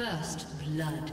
First blood.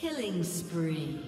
Killing spree.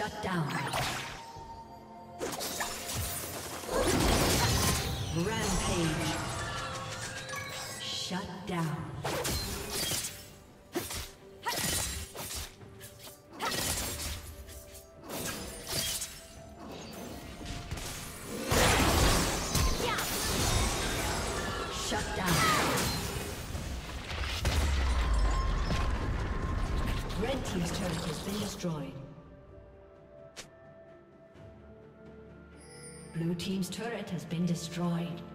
Shut down. Been destroyed.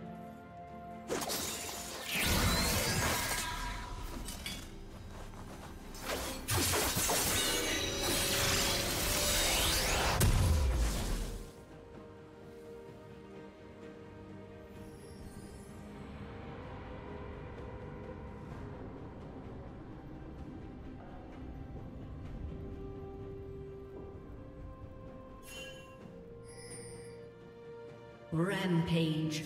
Rampage.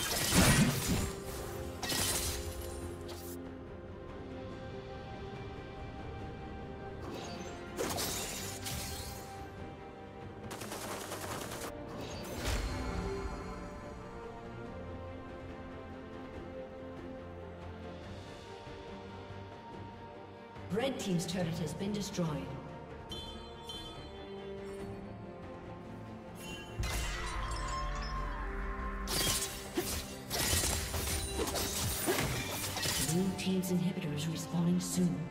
Team's turret has been destroyed. Blue Team's inhibitor is respawning soon.